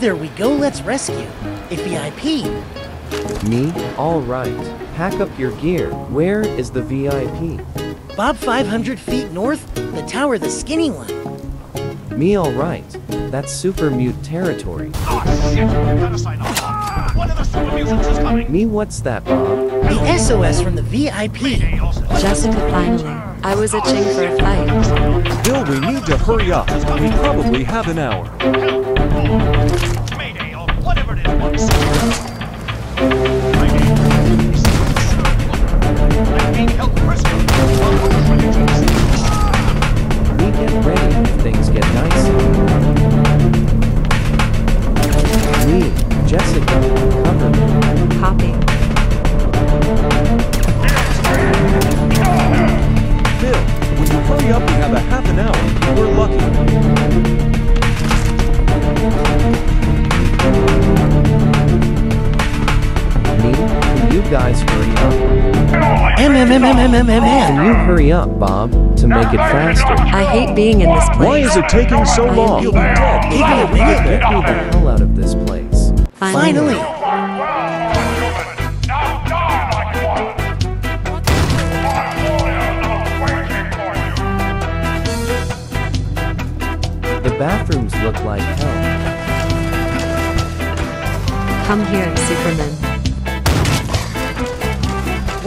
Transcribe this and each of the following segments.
Bob, there we go. Let's rescue. A VIP. Me? All right. Pack up your gear. Where is the VIP? Bob, 500 feet north. The tower, the skinny one. Me all right. That's super mute territory. Oh, shit! Gotta sign off. Ah, One of the super mutants is coming! Me what's that, Bob? The SOS from the VIP. Jessica, finally. I was itching for a fight. Bill, we need to hurry up. We probably have an hour. Up? M M M M M M M Can you hurry up, Bob, to make it faster? I hate being in this place. Why is it taking so I am long? being- Give me a minute. Get me the hell out of this place. Finally. The bathrooms look like hell. Come here, Superman.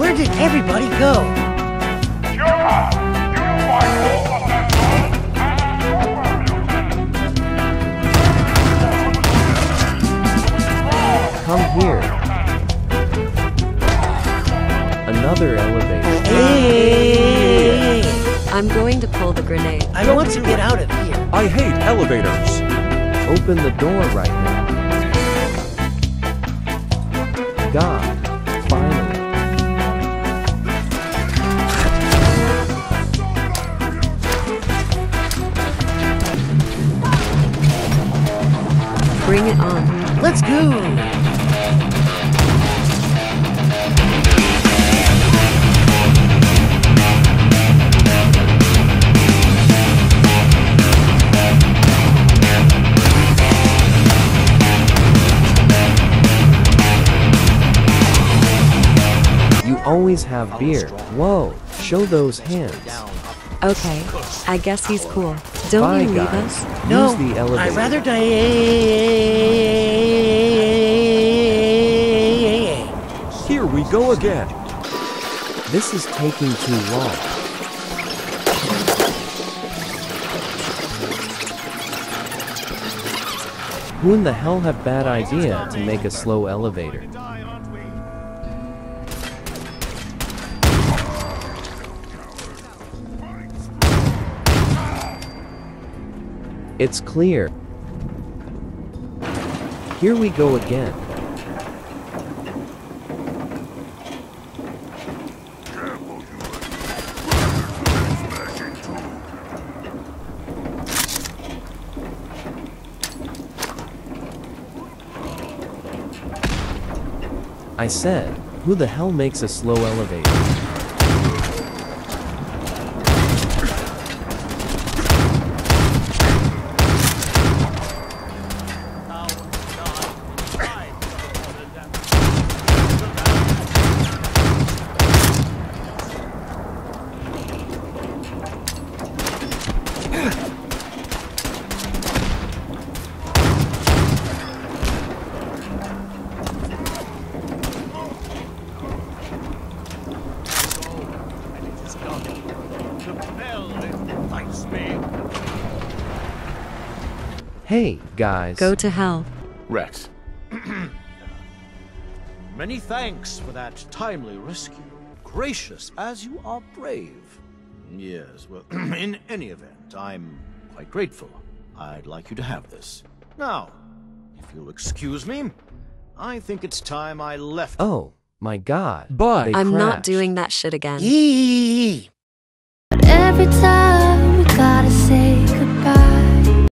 Where did everybody go? Come here. Another elevator. Hey. I'm going to pull the grenade. I want to get out of here. I hate elevators. Open the door right now. God, Bring it on. Let's go. You always have beer. Whoa, show those hands. Okay. I guess he's cool. Don't Bye, you leave guys. us? No, Use the elevator. I'd rather die. Here we go again. This is taking too long. Who in the hell have bad idea to make a slow elevator? It's clear. Here we go again. I said, who the hell makes a slow elevator? Hey, guys. Go to hell. Rex. Many thanks for that timely rescue. Gracious as you are brave. Yes, well, in any event, I'm quite grateful. I'd like you to have this. Now, if you'll excuse me, I think it's time I left. Oh, my god. Bye. They I'm not doing that shit again. Yee. Every time we gotta say